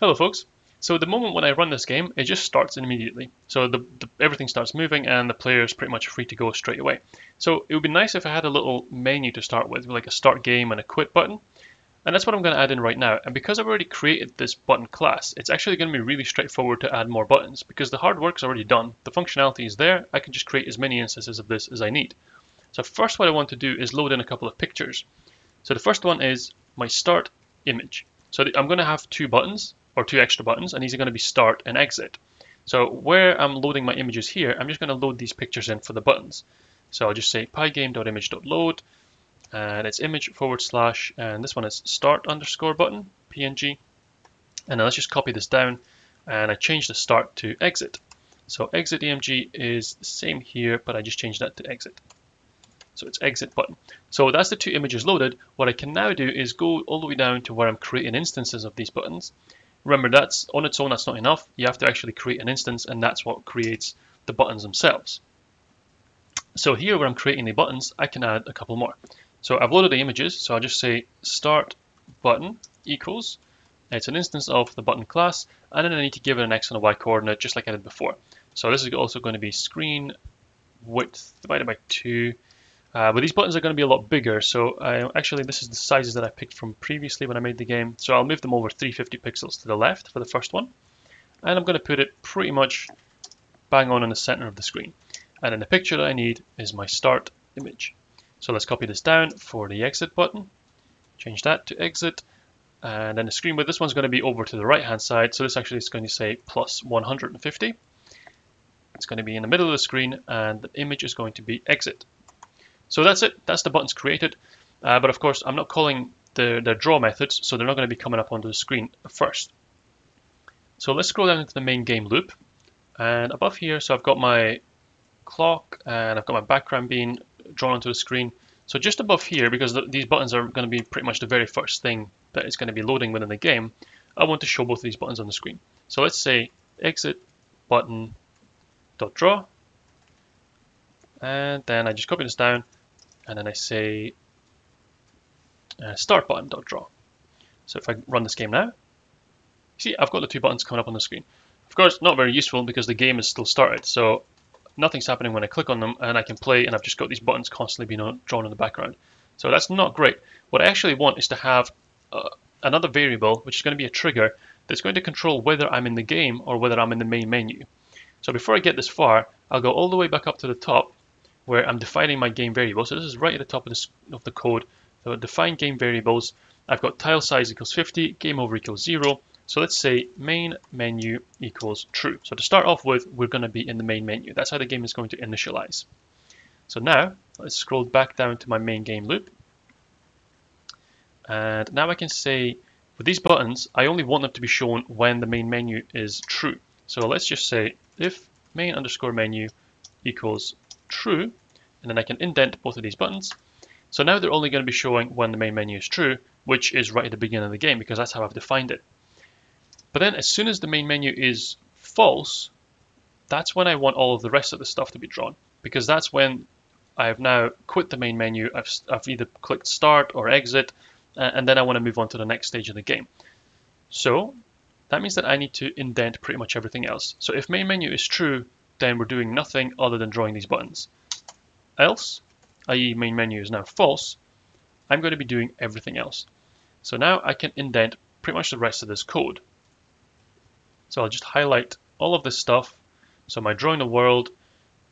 Hello folks. So the moment when I run this game, it just starts immediately. So the, the, everything starts moving and the player is pretty much free to go straight away. So it would be nice if I had a little menu to start with, like a start game and a quit button. And that's what I'm going to add in right now. And because I've already created this button class, it's actually going to be really straightforward to add more buttons because the hard work's already done. The functionality is there. I can just create as many instances of this as I need. So first what I want to do is load in a couple of pictures. So the first one is my start image. So I'm going to have two buttons or two extra buttons, and these are going to be start and exit. So where I'm loading my images here, I'm just going to load these pictures in for the buttons. So I'll just say pygame.image.load, and it's image forward slash, and this one is start underscore button, PNG. And now let's just copy this down, and I change the start to exit. So exit img is the same here, but I just changed that to exit. So it's exit button. So that's the two images loaded. What I can now do is go all the way down to where I'm creating instances of these buttons Remember, that's on its own, that's not enough. You have to actually create an instance, and that's what creates the buttons themselves. So here where I'm creating the buttons, I can add a couple more. So I've loaded the images, so I'll just say start button equals, it's an instance of the button class, and then I need to give it an x and a y coordinate, just like I did before. So this is also going to be screen width divided by 2 uh, but these buttons are going to be a lot bigger, so I, actually this is the sizes that I picked from previously when I made the game. So I'll move them over 350 pixels to the left for the first one. And I'm going to put it pretty much bang on in the center of the screen. And then the picture that I need is my start image. So let's copy this down for the exit button. Change that to exit. And then the screen width, this one's going to be over to the right hand side. So this actually is going to say plus 150. It's going to be in the middle of the screen and the image is going to be exit. So that's it. That's the buttons created. Uh, but of course, I'm not calling the, the draw methods, so they're not going to be coming up onto the screen first. So let's scroll down into the main game loop. And above here, so I've got my clock and I've got my background being drawn onto the screen. So just above here, because the, these buttons are going to be pretty much the very first thing that is going to be loading within the game, I want to show both of these buttons on the screen. So let's say exit button dot draw, and then I just copy this down and then I say uh, start button dot draw. So if I run this game now, see I've got the two buttons coming up on the screen. Of course, not very useful because the game is still started, so nothing's happening when I click on them and I can play and I've just got these buttons constantly being drawn in the background. So that's not great. What I actually want is to have uh, another variable, which is going to be a trigger, that's going to control whether I'm in the game or whether I'm in the main menu. So before I get this far, I'll go all the way back up to the top where I'm defining my game variable. So this is right at the top of, this, of the code. So define game variables. I've got tile size equals 50, game over equals 0. So let's say main menu equals true. So to start off with, we're going to be in the main menu. That's how the game is going to initialize. So now, let's scroll back down to my main game loop. And now I can say, with these buttons, I only want them to be shown when the main menu is true. So let's just say if main underscore menu equals true, and then I can indent both of these buttons. So now they're only going to be showing when the main menu is true, which is right at the beginning of the game because that's how I've defined it. But then as soon as the main menu is false, that's when I want all of the rest of the stuff to be drawn because that's when I've now quit the main menu, I've, I've either clicked start or exit, and then I want to move on to the next stage of the game. So that means that I need to indent pretty much everything else. So if main menu is true, then we're doing nothing other than drawing these buttons. Else, i.e. main menu is now false, I'm going to be doing everything else. So now I can indent pretty much the rest of this code. So I'll just highlight all of this stuff. So my drawing the world,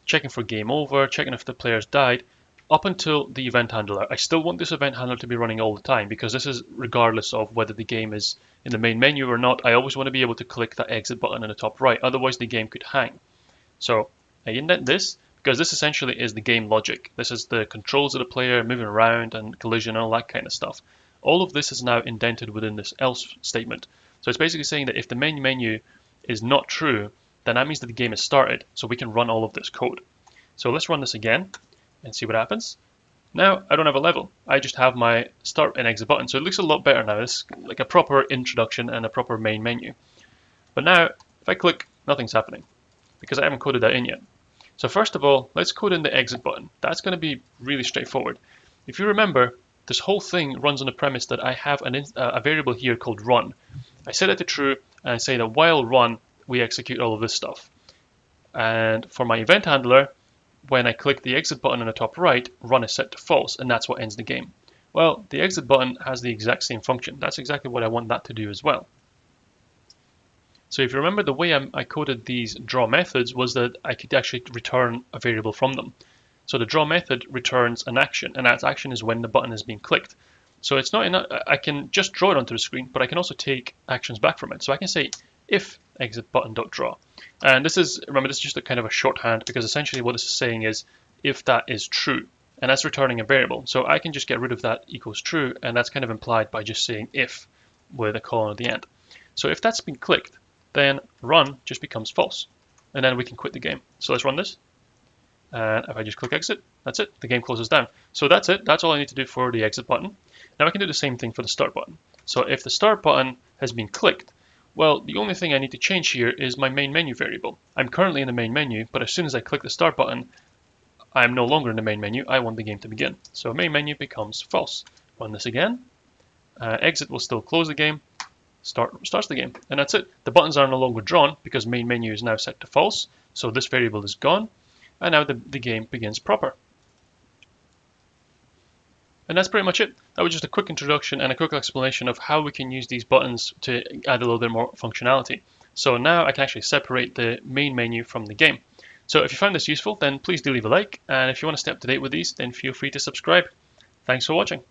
checking for game over, checking if the players died, up until the event handler. I still want this event handler to be running all the time because this is regardless of whether the game is in the main menu or not. I always want to be able to click that exit button in the top right, otherwise the game could hang. So I indent this because this essentially is the game logic. This is the controls of the player moving around and collision and all that kind of stuff. All of this is now indented within this else statement. So it's basically saying that if the main menu is not true, then that means that the game has started, so we can run all of this code. So let's run this again and see what happens. Now I don't have a level, I just have my start and exit button, so it looks a lot better now. It's like a proper introduction and a proper main menu. But now, if I click, nothing's happening because I haven't coded that in yet. So first of all, let's code in the exit button. That's going to be really straightforward. If you remember, this whole thing runs on the premise that I have an, uh, a variable here called run. I set it to true, and say that while run, we execute all of this stuff. And for my event handler, when I click the exit button in the top right, run is set to false, and that's what ends the game. Well, the exit button has the exact same function. That's exactly what I want that to do as well. So if you remember, the way I coded these draw methods was that I could actually return a variable from them. So the draw method returns an action, and that action is when the button is being clicked. So it's not enough, I can just draw it onto the screen, but I can also take actions back from it. So I can say if exit button dot draw, and this is remember this is just a kind of a shorthand because essentially what this is saying is if that is true, and that's returning a variable. So I can just get rid of that equals true, and that's kind of implied by just saying if with a colon at the end. So if that's been clicked, then run just becomes false, and then we can quit the game. So let's run this. And if I just click exit, that's it. The game closes down. So that's it. That's all I need to do for the exit button. Now I can do the same thing for the start button. So if the start button has been clicked, well, the only thing I need to change here is my main menu variable. I'm currently in the main menu, but as soon as I click the start button, I'm no longer in the main menu. I want the game to begin. So main menu becomes false. Run this again. Uh, exit will still close the game. Start starts the game. And that's it. The buttons are no longer drawn because main menu is now set to false. So this variable is gone. And now the, the game begins proper. And that's pretty much it. That was just a quick introduction and a quick explanation of how we can use these buttons to add a little bit more functionality. So now I can actually separate the main menu from the game. So if you found this useful, then please do leave a like. And if you want to stay up to date with these, then feel free to subscribe. Thanks for watching.